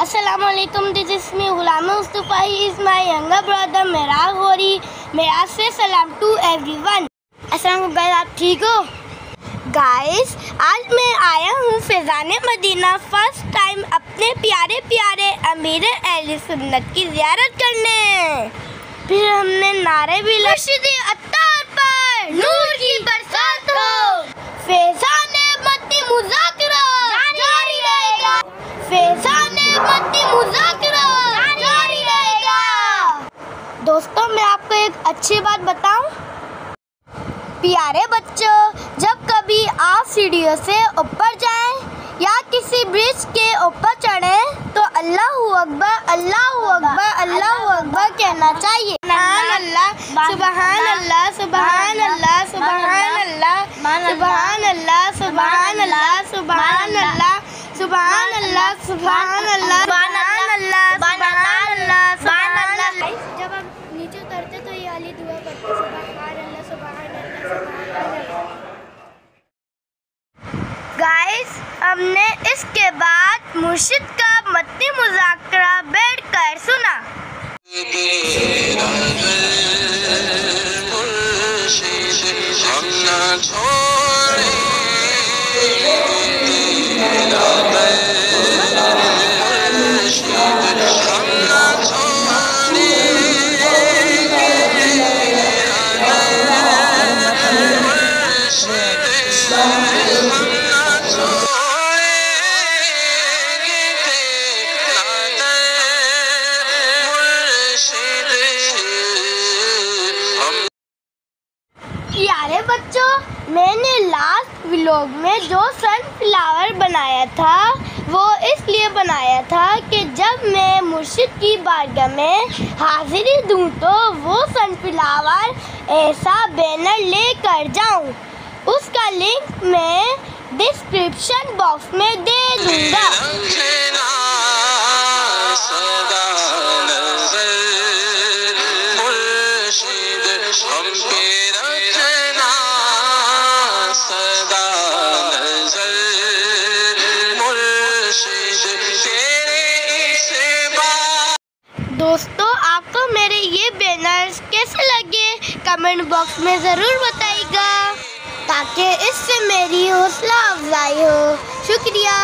वालेकुम this is me Ghulam Mustafa he is my younger brother Meraj Ghori मेरा से सलाम टू एवरीवन अस्सलाम गाइस आप ठीक हो? गाइस आज मैं आया हूँ फैज़ान मदीना फ़र्स्ट टाइम अपने प्यारे प्यारे अमीर अहल सुन्नत की ज़ियारत करने। फिर हमने नारे भी लगे अत्तार पर। नूर की बरसात दोस्तों, मैं आपको एक अच्छी बात बताऊँ। प्यारे बच्चों, जब कभी आप सीढ़ियों से ऊपर जाएँ या किसी ब्रिज के ऊपर चढ़े तो अल्लाह अकबर अल्लाह अकबर अल्लाह अकबर कहना चाहिए। अल्लाह सुबहान अल्लाह सुबहान अल्लाह सुबहान अल्लाह सुबहान अल्लाह सुबहान अल्लाह सुबहान अल्लाह सुबहान अल्लाह सुबहान अल्लाह सुबहान अल्लाह सुबहान अल्लाह सुबहान अल्लाह जब आप नीचे उतरते तो ये वाली दुआ करते सुबहान अल्लाह सुबहान अल्लाह सुबहान अल्लाह गाइस हमने इसके बाद मुर्शिद का मत्ती मुजाकरा बैठ कर सुना छोड़े मैंने लास्ट व्लॉग में जो सनफ्लावर बनाया था, वो इसलिए बनाया था कि जब मैं मुर्शिद की बारगाह में हाजिरी दूँ तो वो सनफ्लावर ऐसा बैनर लेकर जाऊँ। उसका लिंक मैं डिस्क्रिप्शन बॉक्स में दे दूँगा। दोस्तों, आपको मेरे ये बैनर्स कैसे लगे? कमेंट बॉक्स में ज़रूर बताइएगा। ताकि इससे मेरी हौसला अफजाई हो। शुक्रिया।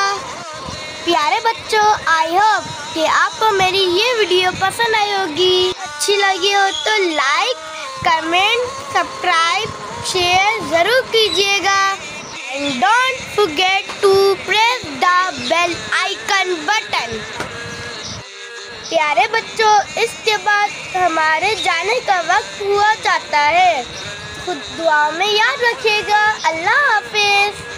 प्यारे बच्चों आई होप कि आपको मेरी ये वीडियो पसंद आई होगी। अच्छी लगी हो तो लाइक कमेंट सब्सक्राइब शेयर ज़रूर कीजिएगा। And don't forget to press the bell icon button प्यारे बच्चों, इसके बाद हमारे जाने का वक्त हुआ जाता है। खुद दुआ में याद रखिएगा। अल्लाह हाफिज़।